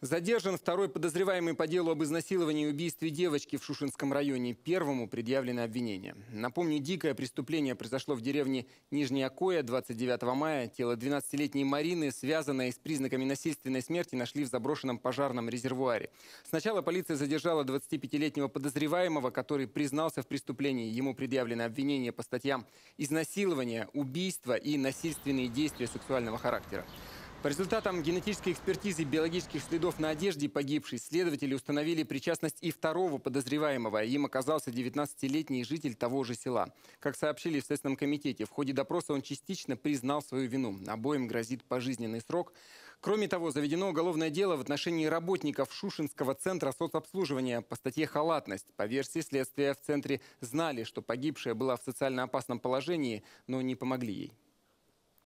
Задержан второй подозреваемый по делу об изнасиловании и убийстве девочки в Шушинском районе. Первому предъявлено обвинение. Напомню, дикое преступление произошло в деревне Нижняя Коя 29 мая. Тело 12-летней Марины, связанное с признаками насильственной смерти, нашли в заброшенном пожарном резервуаре. Сначала полиция задержала 25-летнего подозреваемого, который признался в преступлении. Ему предъявлено обвинение по статьям изнасилование, убийство и насильственные действия сексуального характера. По результатам генетической экспертизы биологических следов на одежде погибшей следователи установили причастность и второго подозреваемого. Им оказался 19-летний житель того же села. Как сообщили в Следственном комитете, в ходе допроса он частично признал свою вину. Обоим грозит пожизненный срок. Кроме того, заведено уголовное дело в отношении работников Шушинского центра соцобслуживания по статье «Халатность». По версии следствия, в центре знали, что погибшая была в социально опасном положении, но не помогли ей.